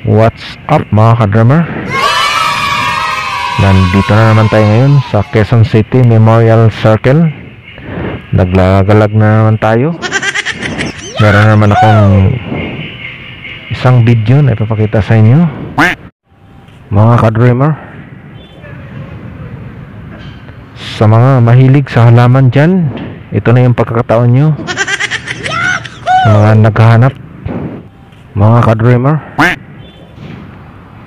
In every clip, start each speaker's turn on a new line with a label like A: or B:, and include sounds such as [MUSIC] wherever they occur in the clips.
A: What's up mga ka-drummer? Nandito na naman tayo ngayon sa Quezon City Memorial Circle. Naglagalag na naman tayo. Meron naman akong isang video na ipapakita sa inyo. Mga ka-drummer Sa mga mahilig sa halaman dyan Ito na yung pagkakataon nyo. Sa mga naghahanap Mga ka-drummer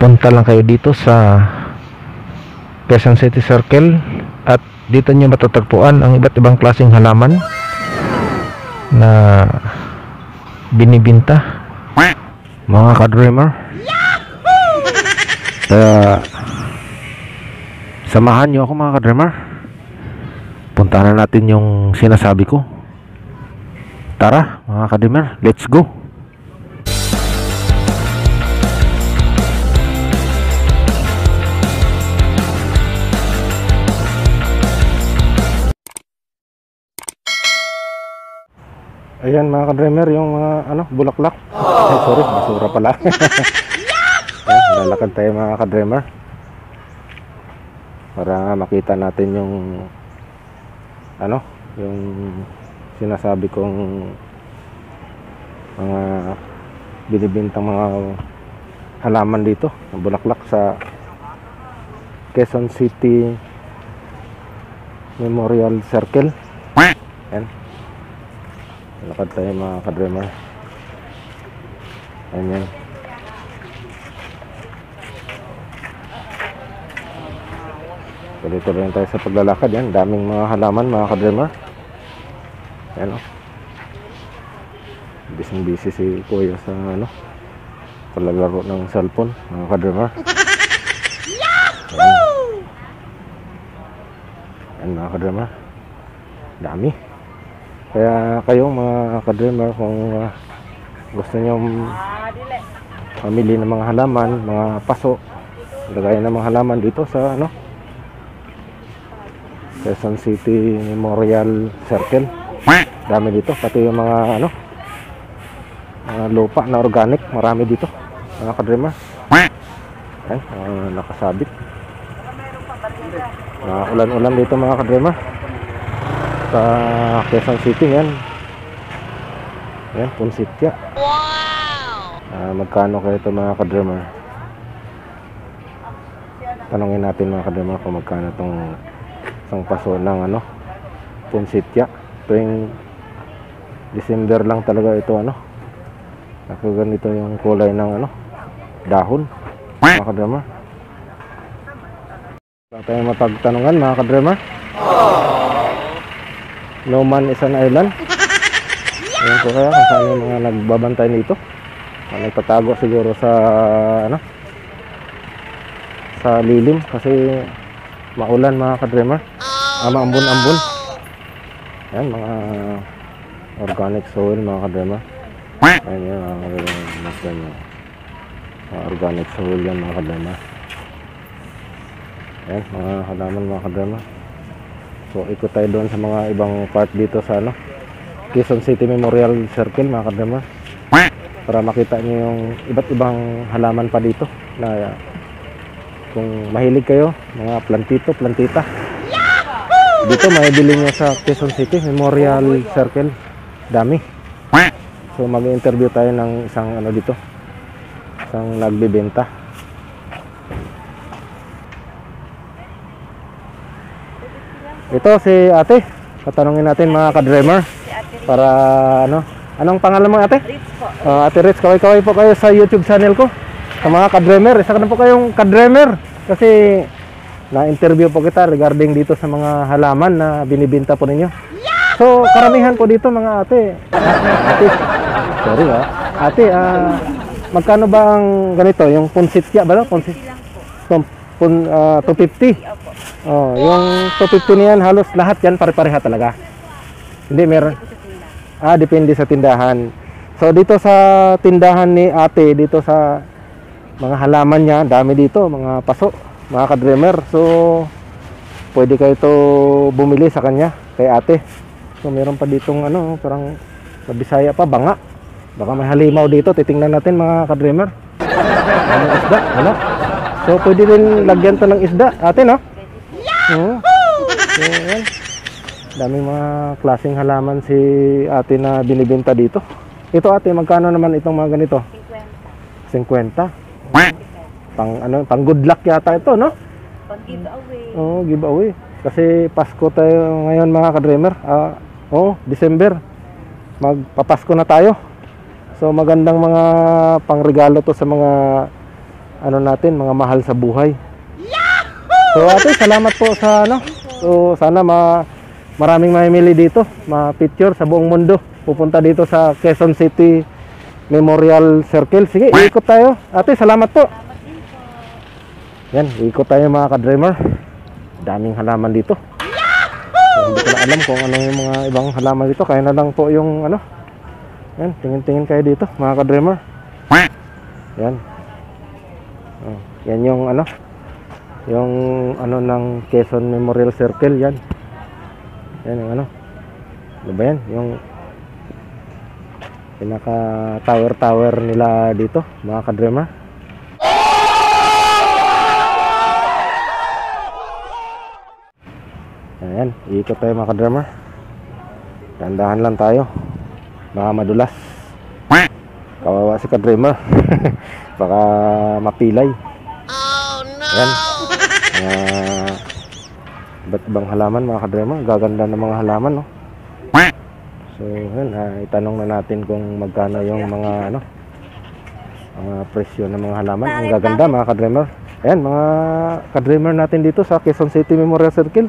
A: punta lang kayo dito sa Quezon City Circle at dito nyo matatagpuan ang iba't ibang klaseng halaman na binibinta. Mga ka-dreamer. Kaya samahan nyo ako mga ka-dreamer. Puntahan na natin yung sinasabi ko. Tara mga ka-dreamer let's go Ayan mga ka-dreamer, yung mga ano, bulaklak. Ay, sorry, basura pala. [LAUGHS] Ayan, lalakad tayo mga ka-dreamer. Para makita natin yung ano, yung sinasabi kong mga binibintang mga halaman dito, bulaklak sa Quezon City Memorial Circle. Ayan. Lakad tayo mga ka-dreamer. Ayan. Tuloy-tuloy tayo sa paglalakad yan. Daming mga halaman mga ka-dreamer. Ayan o. Bising busy si Kuya sa ano paglalaro ng cellphone mga ka-dreamer. Ayan. Ayan mga ka-dreamer. Dami. Kaya kayo mga ka-dreamer kung uh, gusto nyo mamili ng mga halaman, mga paso, lagay ng mga halaman dito sa ano Quezon City Memorial Circle. Dami dito, pati yung mga ano mga lupa na organic, marami dito mga ka-dreamer. Ay, uh, nakasabit. Uh, ulan-ulan dito mga ka-dreamer sa Quezon City yan. Yan Punsitya wow! Uh, magkano kayo ito mga ka-drummer? Tanongin natin mga ka-drummer kung magkano itong isang paso ng ano Punsitya tuwing December lang talaga ito ano. Ako ganito yung kulay ng ano dahon mga ka-drummer. Wala tayong mapagtanungan mga ka-drummer No man is an island. Ayan ko kaya kung saan yung mga nagbabantay nito. Mga nagtatago siguro sa ano sa lilim kasi maulan mga ka-dreamer. Ah, maambon-ambon. Ayan mga organic soil mga ka-dreamer. Ayan yung mga mga mga organic soil yan mga ka-dreamer. Ayan mga halaman mga ka-dreamer. So ikot tayo doon sa mga ibang part dito sa ano Quezon City Memorial Circle mga kadama para makita niyo yung iba't ibang halaman pa dito na kung mahilig kayo mga plantito, plantita. Dito maibili nyo sa Quezon City Memorial Circle. Dami. So mag-interview tayo ng isang ano dito isang nagbebenta Ito si ate. Patanungin natin mga ka-dreamer. Para ano? Anong pangalan mo ate?
B: Rich po.
A: Uh, ate Rich, kaway-kaway po kayo sa YouTube channel ko. Sa mga ka-dreamer. Isa ka na po kayong ka-dreamer. Kasi na-interview po kita regarding dito sa mga halaman na binibinta po ninyo. So, karamihan po dito mga ate. Ate, sorry ha. Ate, ah, magkano ba ang ganito? Yung punsitya ba? No? Punsit, pun, pun, ah, 250.
B: Opo.
A: Oh, yung 250 niyan halos lahat yan pare-pareha talaga. Hindi meron. Ah, depende sa tindahan. So dito sa tindahan ni Ate, dito sa mga halaman niya, dami dito, mga paso, mga ka-dreamer. So pwede kayo to bumili sa kanya kay Ate. So meron pa ditong ano, parang sa Bisaya pa banga. Baka may halimaw dito, titingnan natin mga ka-dreamer. Ano isda? Ano? So, pwede rin lagyan to ng isda. Ate, no? Oo. So, yan. Daming mga klaseng halaman si ate na binibenta dito. Ito ate, magkano naman itong mga ganito? 50. Pang ano, pang good luck yata ito, no?
B: Pag giveaway.
A: Oo, giveaway. Kasi Pasko tayo ngayon mga ka-dreamer. Ah, oh, December. Magpapasko na tayo. So magandang mga pangregalo to sa mga ano natin, mga mahal sa buhay. So ate, salamat po sa ano. So sana ma maraming mamimili dito, ma-picture sa buong mundo. Pupunta dito sa Quezon City Memorial Circle. Sige, ikot tayo. Ate, salamat po. Yan, ikot tayo mga ka-dreamer. Daming halaman dito. So, hindi ko na alam kung ano yung mga ibang halaman dito. Kaya na lang po yung ano. Yan, tingin-tingin kayo dito mga ka-dreamer. Yan. Oh, yan yung ano. Yung ano ng Quezon Memorial Circle yan. Yan yung ano. Ano ba yan? Yung pinaka tower tower nila dito mga ka-dreamer. Ayan, iikot tayo mga ka-drummer. Tandahan lang tayo. Baka madulas. Si ka-drummer. [LAUGHS] Baka mapilay. Oh no! Ayan. Uh, ba't bang halaman mga ka-drummer? Gaganda ng mga halaman, no? So, yun, ah, itanong na natin kung magkano yung mga ano mga presyo ng mga halaman. Ang gaganda mga ka-dreamer. Ayan, mga ka-dreamer natin dito sa Quezon City Memorial Circle.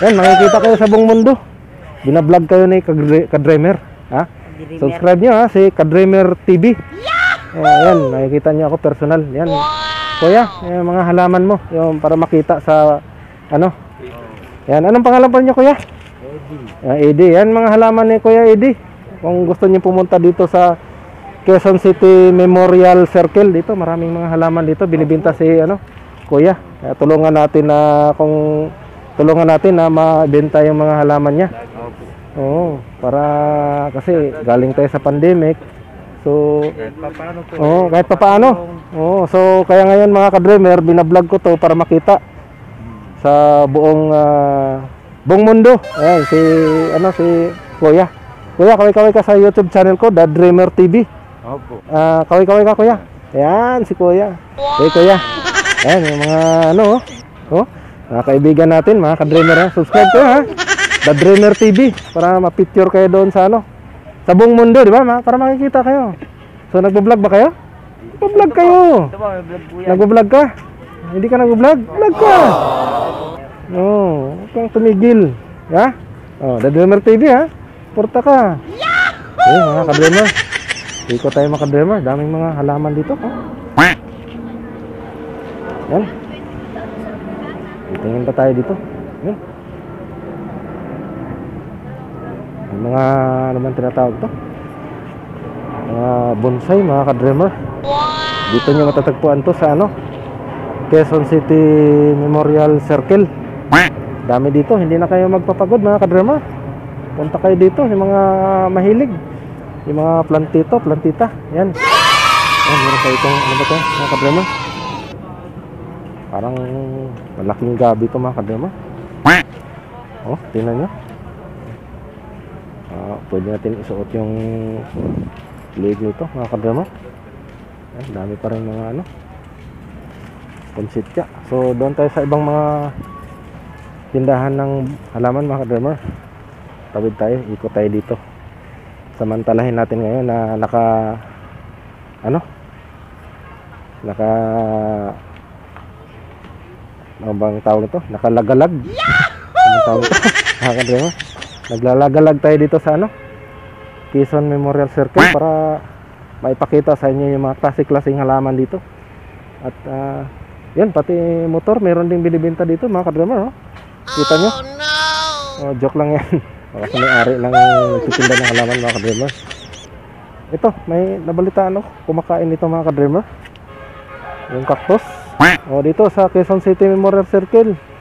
A: Ayan, makikita kayo sa buong mundo. Binablog kayo ni Kadre- Kadremer. Ha?
B: Dreamer.
A: Subscribe nyo ha, si Kadremer TV. Oh, ayan, makikita nyo ako personal. Yan. Kuya, yung mga halaman mo, yung para makita sa ano. Yan, anong pangalan pa niyo kuya? Eddie. Eddie, yan mga halaman ni Kuya Eddie. Kung gusto niyo pumunta dito sa Quezon City Memorial Circle dito, maraming mga halaman dito binibenta si ano, Kuya. Kaya tulungan natin na kung tulungan natin na mabenta yung mga halaman niya. Oo, para kasi galing tayo sa pandemic. So,
C: Paano po?
A: Oo, kahit pa paano. Oo, so kaya ngayon mga ka-dreamer, binablog ko to para makita sa buong ah, buong mundo. Ayan, si ano si Kuya. Kuya, kaway-kaway ka sa YouTube channel ko, The Dreamer TV.
C: Opo.
A: Ah, kaway-kaway ka Kuya. Ayan, si Kuya. Hey, Kuya. Ayan, yung mga ano, oh. Oh, mga kaibigan natin, mga ka-dreamer ha. Subscribe kayo ha. The Dreamer TV para ma-picture kayo doon sa ano, sa buong mundo, di ba? ma? Para makikita kayo. So nagbo-vlog ba kayo? Nagbo-vlog kayo.
C: Ito ba.
A: Nagbo-vlog ka? Hindi ka nagbo-vlog? Vlog ka. Oh, huwag kang tumigil. Ha? Oh, The Dreamer TV ha. Porta ka. Eh, mga ka-dreamer. Iko tayo mga ka-dreamer. Daming mga halaman dito. Oh. Yan. Tingin pa tayo dito. Yan. Mga ano man tinatawag to? Mga bonsai, mga ka-dreamer. Dito nyo matatagpuan to sa ano? Quezon City Memorial Circle. Dami dito, hindi na kayo magpapagod mga ka-dreamer. Punta kayo dito, yung mga mahilig. Yung mga plantito, plantita. Yan. Yan, meron kayo itong, ano ba to, mga ka-dreamer? Parang malaking gabi to mga ka-dreamer. Oh, tingnan nyo. Ah, pwede natin isuot yung leg nito mga ka-dreamer. Yan, dami pa rin mga ano. Pansitya. So, doon tayo sa ibang mga tindahan ng halaman mga ka-dreamer. Tawid tayo, ikot tayo dito. Samantalahin natin ngayon na naka ano? Naka ano bang tawag nito? Nakalagalag. Ano tawag nito? [LAUGHS] Mga ka-dreamer. Naglalagalag tayo dito sa ano? Quezon Memorial Circle para maipakita sa inyo yung mga klase-klaseng halaman dito. At ah, yan, pati motor, meron ding binibenta dito mga ka-dreamer. Oh. Kita nyo? Oh, joke lang yan. Baka [LAUGHS] sa may-ari lang nagtitinda ng halaman mga ka-dreamer. Ito, may nabalitaan ako. Kumakain nito mga ka-dreamer. Yung cactus. Oh, dito sa Quezon City Memorial Circle.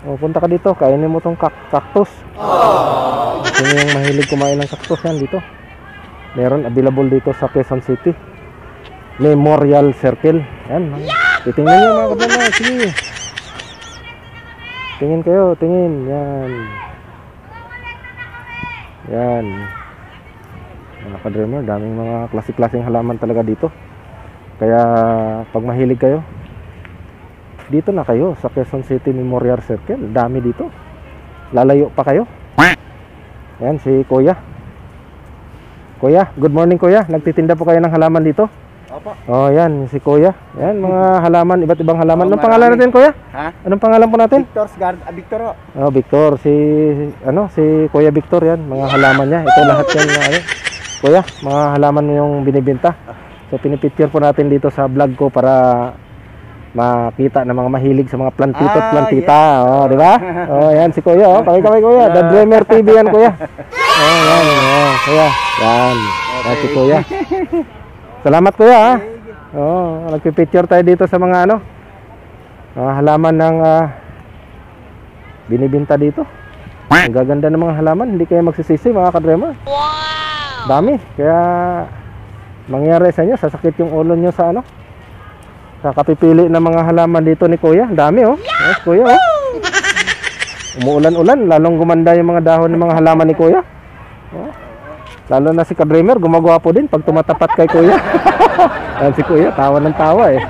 A: Oh, punta ka dito, kainin mo tong cactus. Kung yung mahilig kumain ng cactus yan dito. Meron available dito sa Quezon City. Memorial Circle. Yan. Titingnan nyo mga kadama. Sige. Tingin kayo, tingin. Yan. Yan. Mga ka-dreamer, daming mga klase-klaseng halaman talaga dito. Kaya pag mahilig kayo, dito na kayo sa Quezon City Memorial Circle. Dami dito. Lalayo pa kayo. Yan si Kuya. Kuya, good morning Kuya. Nagtitinda po kayo ng halaman dito?
C: Opo.
A: Oh, yan si Kuya. Yan mga halaman, iba't ibang halaman.
C: Oh,
A: Anong pangalan natin Kuya?
C: Ha?
A: Anong pangalan po natin?
C: Victor's Guard, ah, Victor ho.
A: Oh, Victor, si ano, si Kuya Victor 'yan, mga halaman niya. Ito lahat 'yan na ano. Kuya, mga halaman mo yung binibenta. So pinipicture po natin dito sa vlog ko para makita ng mga mahilig sa mga plantito at
C: Ah,
A: plantita. Oh, di ba? [LAUGHS] Oh, yan si Kuya, oh. Kami-kami Kuya, The Dreamer TV yan, Kuya. [LAUGHS] Oh, yan, oh, Kuya. Yan. Yan si Kuya. [LAUGHS] Salamat Kuya, ha. Oh, nagpipicture tayo dito sa mga ano, mga halaman ng ah, binibinta dito. Ang gaganda ng mga halaman, hindi kayo magsisisi mga kadremer. Wow! Dami, kaya mangyari sa inyo, sasakit yung ulo nyo sa ano, sa kapipili ng mga halaman dito ni Kuya. Dami oh. Yes, Kuya oh. Umuulan-ulan, lalong gumanda yung mga dahon ng mga halaman ni Kuya. Oh. Lalo na si Kadremer, gumagawa po din pag tumatapat kay Kuya. [LAUGHS] Ayan si Kuya, tawa ng tawa eh.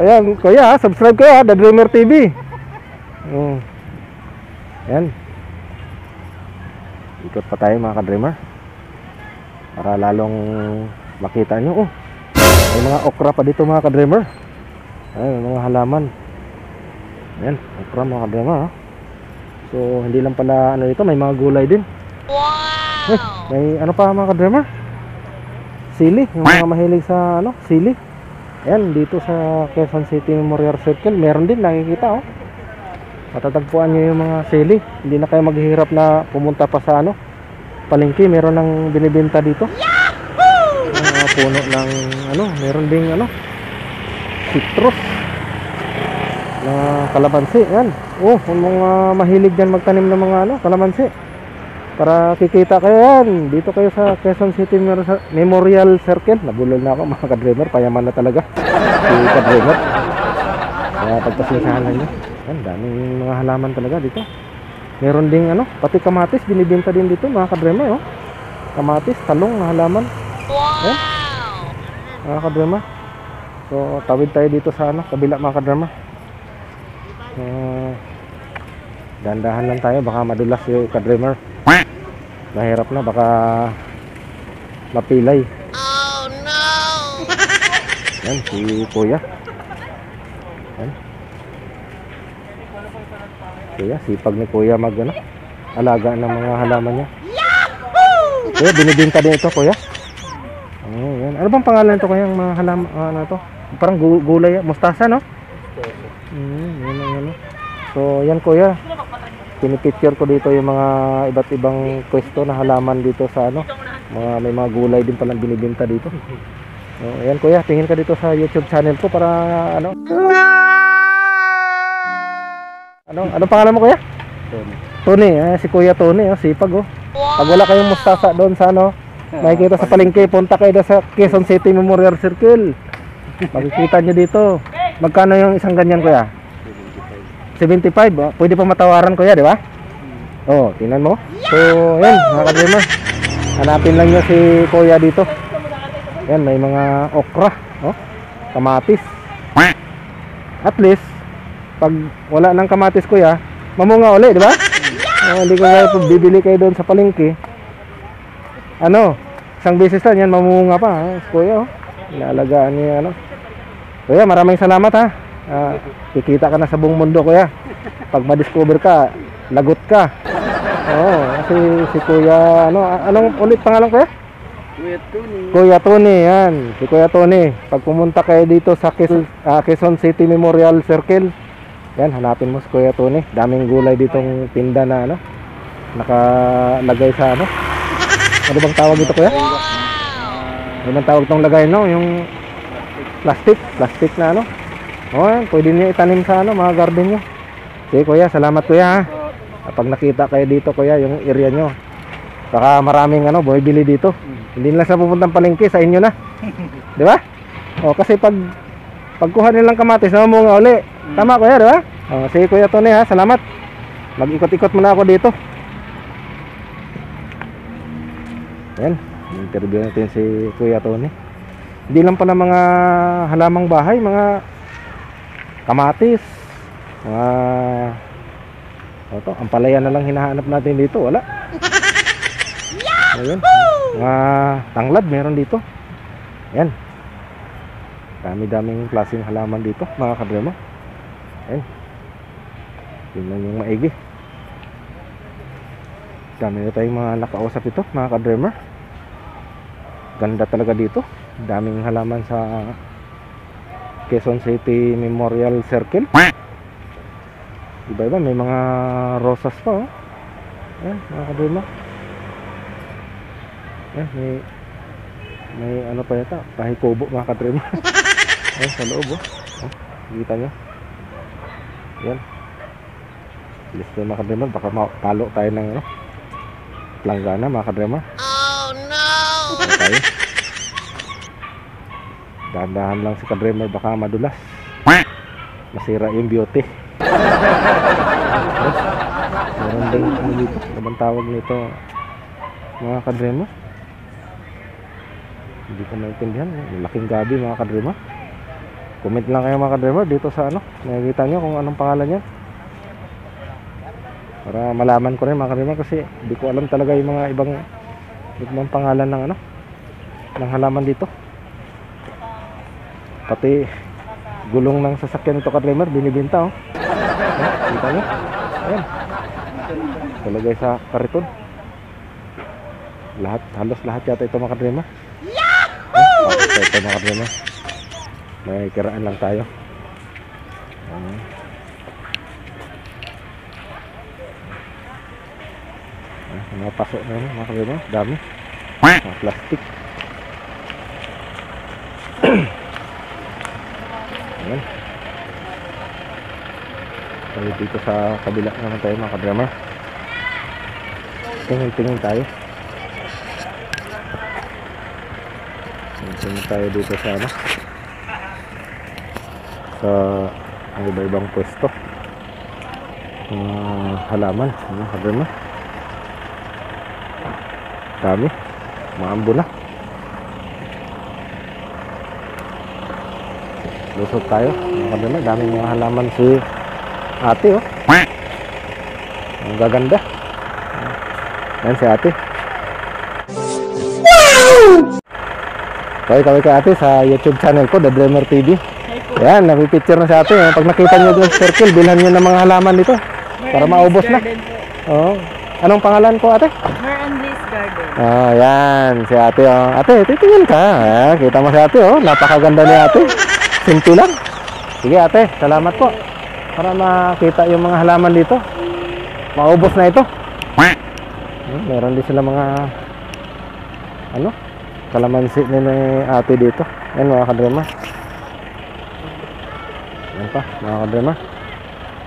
A: Ayan, Kuya, ha, subscribe kayo ha, The Dreamer TV. Mm. Yan. Ikot pa tayo mga ka-dreamer. Para lalong makita nyo. Oh, may mga okra pa dito mga ka-dreamer. Ay, may mga halaman. Yan, okra mga ka-dreamer. ha. So, hindi lang pala ano ito, may mga gulay din. Wow! may ano pa mga ka-dreamer? Sili, yung mga mahilig sa ano, sili. Ayan, dito sa Quezon City Memorial Circle, meron din nakikita oh. Matatagpuan nyo yung mga sili. Hindi na kayo maghihirap na pumunta pa sa ano, palengke. Meron ng binibenta dito. Yung mga puno ng ano, meron ding ano, citrus na kalamansi. Yan. Oh, yung mga mahilig dyan magtanim ng mga ano, kalamansi. Para kikita kayo yan. Dito kayo sa Quezon City Memorial- Circle. Nabulol na ako mga ka-dreamer. Payaman na talaga. [LAUGHS] Si ka-dreamer. Kaya pagpasensahan na nyo. Yan, daming mga halaman talaga dito. Meron ding ano, pati kamatis binibenta din dito mga kadrema, oh. Kamatis, talong na halaman. Wow! Mga kadrema. So, tawid tayo dito sa ano, kabila mga kadrema. Uh, dandahan lang tayo, baka madulas yung kadremer. Mahirap na, baka mapilay. Oh no! [LAUGHS] Yan, si Kuya. Yan. Kuya, sipag ni Kuya mag ano, alaga ng mga halaman niya. Kuya, binibinta din ito, Kuya. Oh, yan. Ano bang pangalan nito, Kuya, yung mga halaman, ano to? Parang gu- gulay, mustasa, no? Mm, yan, yan, yan. So, yan, Kuya. Pinipicture ko dito yung mga iba't ibang pwesto na halaman dito sa ano. Mga, may mga gulay din palang binibinta dito. Oh, ayan kuya, tingin ka dito sa YouTube channel ko para ano? Ano, ano pangalan mo kuya? Tony, eh, si Kuya Tony, oh, sipag oh. Pag wala kayong mustasa doon sa ano, makikita sa palengke, punta kayo sa Quezon City Memorial Circle. Makikita nyo dito. Magkano yung isang ganyan kuya? 75. Oh. Pwede pa matawaran kuya, di ba? Oh, tingnan mo. So, yan, mga ka-dreamer. Hanapin lang nyo si kuya dito. Yan, may mga okra, oh, kamatis. At least, pag wala ng kamatis kuya, mamunga uli, di ba? Oh, hindi ko kaya bibili kayo doon sa palengke. Ano, isang beses lang yan, mamunga pa, ha? Si kuya, oh. Inaalagaan niya, ano. Kuya, maraming salamat, ha. Kikita ka na sa buong mundo, kuya. Pag ma-discover ka, lagot ka. Oo, kasi si kuya, ano, anong ulit pangalan kuya?
C: Kuya Tony.
A: Kuya Tony, yan. Si Kuya Tony. Pag pumunta kayo dito sa Quezon, ah, Quezon City Memorial Circle, yan, hanapin mo si Kuya Tony. Daming gulay ditong tinda na, ano, nakalagay sa, ano, ano bang tawag dito, Kuya? Ano bang tawag tong lagay, no? Yung plastic, plastic na, ano. O, yan, pwede niyo itanim sa, ano, mga garden niyo. Sige, Kuya, salamat, Kuya, ha. Kapag nakita kayo dito, Kuya, yung area nyo, baka maraming, ano, bumibili dito. Hindi na sa pupuntang palengke, sa inyo na. [LAUGHS] Di ba? O, kasi pag pagkuha nilang kamatis, namunga uli. Tama kuya, di ba? O, sige kuya Tony ha, salamat. Mag-ikot-ikot muna ako dito. Ayan, interview natin si Kuya Tony. Hindi lang pala mga halamang bahay, mga kamatis, mga ito, ang palaya na lang hinahanap natin dito, wala. Ayun, mga tanglad meron dito. Ayan. Dami-daming klaseng halaman dito, mga kadrema. Ayan. Tingnan yung maigi. Dami na tayong mga nakausap ito, mga kadremer. Ganda talaga dito. Daming halaman sa Quezon City Memorial Circle. Iba-iba, may mga rosas pa, oh. Ayan, mga kadremer. Ayan, may may ano pa yata, tahi kubo mga kadremer. [LAUGHS] Ayan, sa loob, oh. oh kita nyo. Ayan. Bilis na mga kadremer, baka mapalo tayo ng ano, planggana mga kadremer. Oh no! tayo. Dahan-dahan lang si kadremer, baka madulas. Masira yung beauty. Meron din ano dito, bang tawag nito mga kadremer? Hindi ko maintindihan. Laking gabi mga kadremer. Comment lang kayo mga kadremer dito sa ano. Nakikita nyo kung anong pangalan yan para malaman ko rin mga kadremer kasi hindi ko alam talaga yung mga ibang ibang pangalan ng ano ng halaman dito pati gulong ng sasakyan nito kadremer binibinta oh Ayan, kita nyo ayan talagay sa kariton lahat halos lahat yata ito mga kadremer Yahoo! ito, ito mga kadremer may kiraan lang tayo. Ayan Ah, mga paso na yun, mga kabima, dami. Mga plastic. [CLEARS THROAT] Tayo dito sa kabila naman tayo mga kadrama. Tingin-tingin tayo. Tingin tayo dito sa ano. Sa ang iba-ibang pwesto. Mga halaman, mga kadrama. Dami. Maambo na. Lusot tayo. Mga kadama, daming mga halaman si ate oh. Ang gaganda. Yan si ate. Kaway kaway kay ate sa YouTube channel ko, The Dreamer TV. Yan, napipicture na si ate. eh. Pag nakita nyo doon circle, bilhan nyo ng mga halaman dito. Para maubos na. Oo. Anong pangalan ko ate?
B: Bliss Garden.
A: Ah, yan. Si ate, oh. Ate, titingin ka. Ah, kita mo si ate, oh. Napakaganda ni ate. Simple lang. Sige, ate. Salamat po. Para makita yung mga halaman dito. Maubos na ito. Hmm, meron din sila mga ano? Kalamansi ni ni ate dito. Yan mga kadrema. Yan pa, mga kadrema.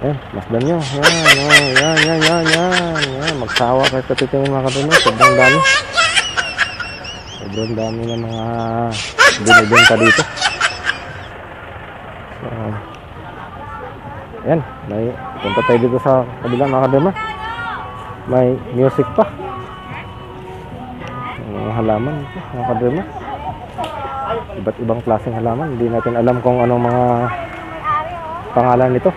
A: Yan, masdan nyo. Yan, oh, yan, yan, yan, yan. Yan, magsawa kayo sa titingin mga kadrema. Sobrang dami. Sobrang dami ng mga binibenta dito. Yan, may punta tayo dito sa kabila mga kadrema. May music pa. Mga halaman, ito, mga kadrema. Iba't ibang klaseng halaman. Hindi natin alam kung anong mga pangalan nito.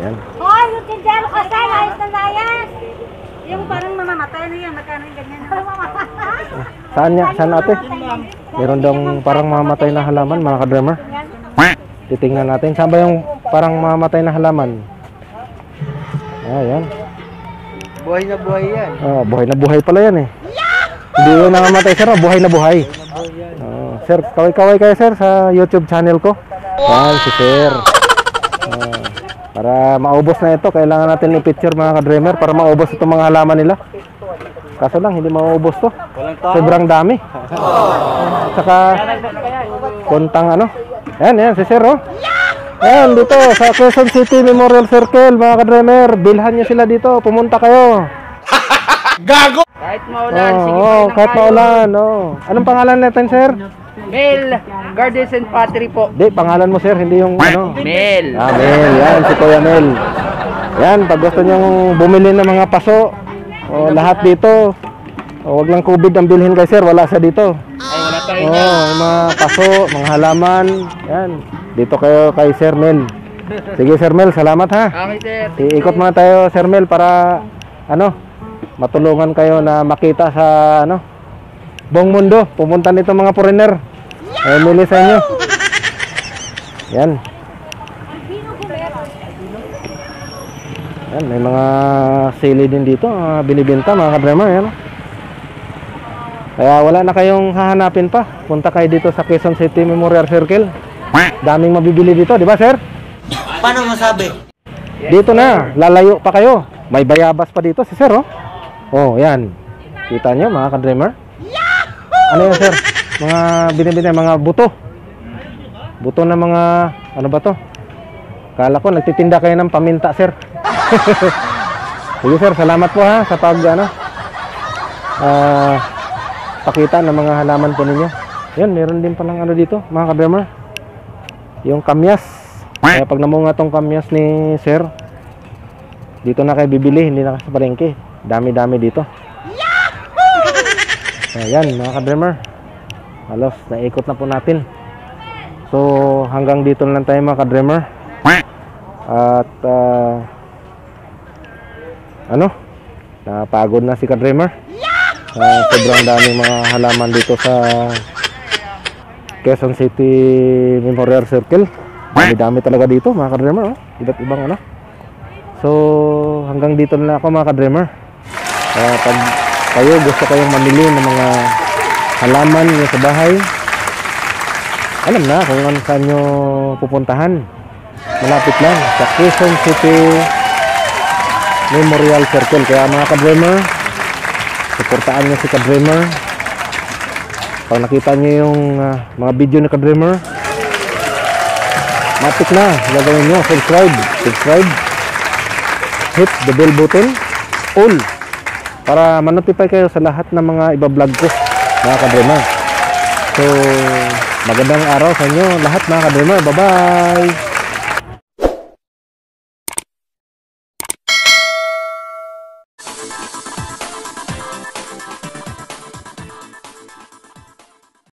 A: Yan.
B: Hoy, yung tindero ka sa ayos na layas. Yung parang mamamatay na yan, magkano yung ganyan.
A: Saan niya? Saan ate? Meron daw parang mamatay na halaman, mga kadrummer. Titingnan natin. Saan ba yung parang mamatay na halaman? Ah, yan.
C: Buhay na buhay yan.
A: Oh, buhay na buhay pala yan eh. Hindi yun nangamatay sir, oh, buhay na buhay. Oh, sir, kaway-kaway kayo sir sa YouTube channel ko. Yan, si sir. Oh, para maubos na ito, kailangan natin i-picture mga kadremer para maubos itong mga halaman nila. Kaso lang, hindi maubos to. Sobrang dami. Saka, kontang ano. Yan, yan, si sir, oh. Yan, dito, sa Quezon City Memorial Circle, mga kadremer. Bilhan nyo sila dito, pumunta kayo. [LAUGHS]
C: Kahit maulan,
A: Oo,
C: sige
A: oh, kahit maulan, oh. Anong pangalan natin, sir?
C: Mel, Gardens and Pottery po.
A: Di, pangalan mo, sir, hindi yung ano.
C: Mel.
A: Ah, Mel. Yan, si Kuya Mel. Yan, pag gusto nyong bumili ng mga paso, o lahat dito, o wag lang COVID ang bilhin kay sir, wala siya dito.
C: Ay, wala tayo
A: Oo,
C: na.
A: yung mga paso, mga halaman, yan. Dito kayo kay Sir Mel. Sige, Sir Mel, salamat ha.
C: Okay, sir.
A: Iikot muna tayo, Sir Mel, para ano, matulungan kayo na makita sa ano, buong mundo. Pumunta nito mga foreigner. Eh, mili sa inyo. Yan. Yan, may mga sili din dito, mga binibenta, mga kadrema, yan. Kaya wala na kayong hahanapin pa. Punta kayo dito sa Quezon City Memorial Circle. Daming mabibili dito, di ba, sir?
D: Paano masabi?
A: Dito na, lalayo pa kayo. May bayabas pa dito si sir, oh. Oh, yan. Kita nyo, mga ka-dreamer? Ano yan, sir? Mga binibili, mga buto. Buto na mga, ano ba to? Kala ko, nagtitinda kayo ng paminta, sir. [LAUGHS] Sige, sir, salamat po ha, sa pag, ano, ah, pakita ng mga halaman po ninyo. Yan, meron din palang ano dito, mga ka-dreamer. Yung kamyas. Kaya pag namunga tong kamyas ni sir, dito na kayo bibili, hindi na sa palengke. Dami-dami dito. Ayan, mga ka-dreamer. Halos, naikot na po natin. So, hanggang dito na lang tayo mga ka-dreamer. At, ah, ano? Napagod na si ka-dreamer. Ah, sobrang daming mga halaman dito sa Quezon City Memorial Circle. Dami-dami talaga dito mga ka-dreamer. Oh. Iba't ibang ano. So, hanggang dito na ako mga ka-dreamer. Kaya pag kayo gusto kayong mamili ng mga halaman nyo sa bahay, alam na kung ano saan nyo pupuntahan. Malapit lang sa Quezon City Memorial Circle. Kaya mga ka-dreamer, suportaan nyo si ka-dreamer. Pag nakita nyo yung ah, mga video ni ka-dreamer, matik na, gagawin nyo, subscribe, subscribe, hit the bell button, all, para manotify kayo sa lahat ng mga iba-vlog ko, mga ka-dreamer. So, magandang araw sa inyo lahat mga ka-dreamer. Bye-bye!